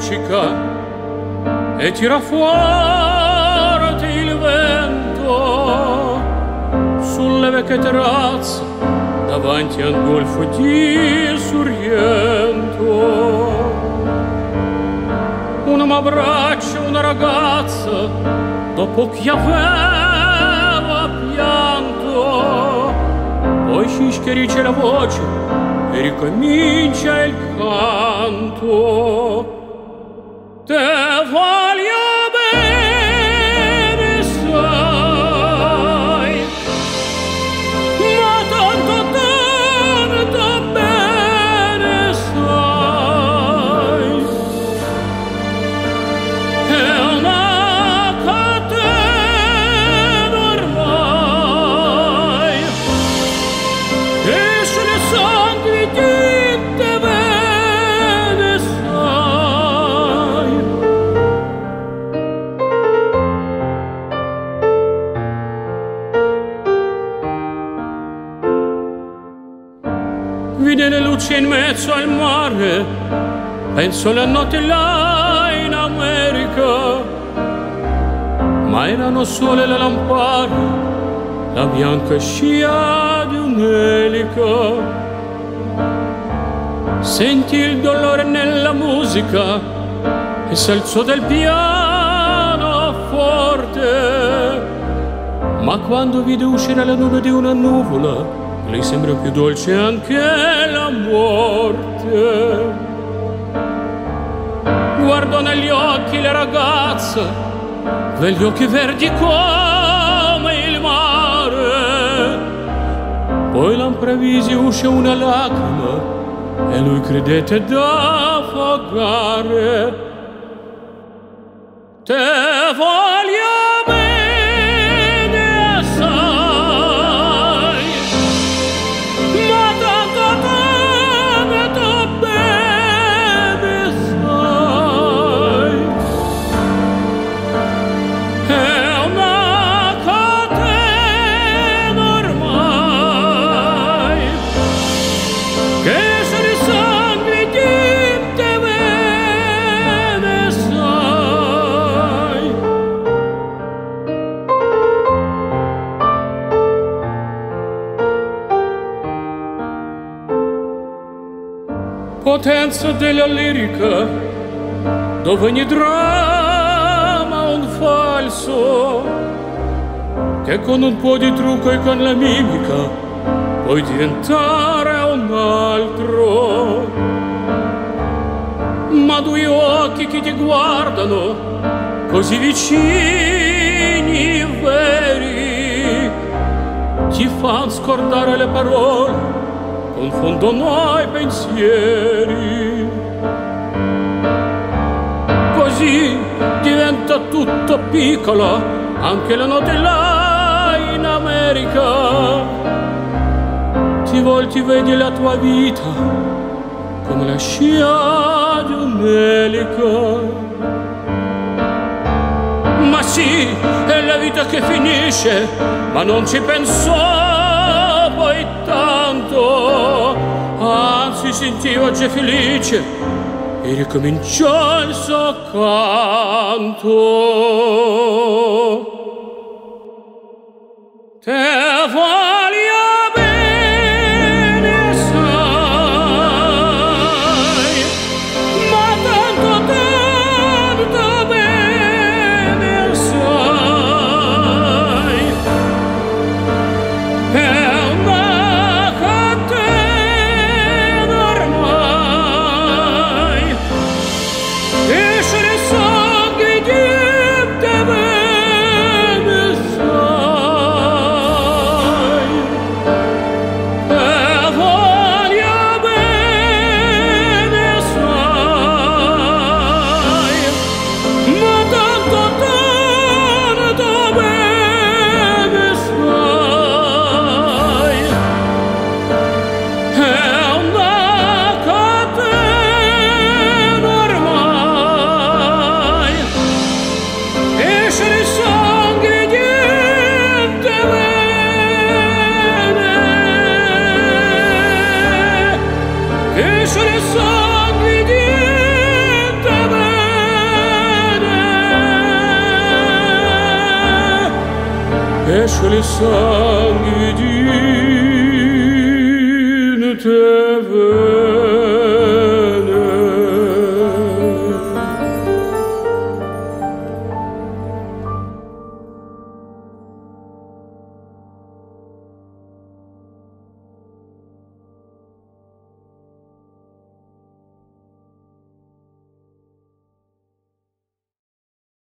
Luccica e tira fuori il vento sulle vecchie terrazze davanti al golfo di Sorrento. Uno mi abbraccia una ragazza dopo che aveva pianto, poi si schiarisce la voce e ricomincia il canto. Te voglio Vide le luci in mezzo al mare, penso la notte là in America, ma erano sole le lampade, la bianca scia di un'elica. Senti il dolore nella musica e s'alzò del piano forte, ma quando vide uscire la nube di una nuvola, lei sembra più dolce anche la morte. Guardo negli occhi la ragazza, quegli occhi verdi come il mare. Poi l'improvvisi uscì una lacrima e lui credette d'affogare. Te voglio potenza della lirica dove ogni dramma un falso che con un po' di trucco e con la mimica puoi diventare un altro. Ma due occhi che ti guardano così vicini veri ti fanno scordare le parole confondono i pensieri. Così diventa tutto piccolo, anche la notte là in America. Ti volti, vedi la tua vita come la scia di un'elica. Ma sì, è la vita che finisce, ma non ci pensò sentiva già felice e ricominciò il suo canto. Te Eșeli sangue din te vei.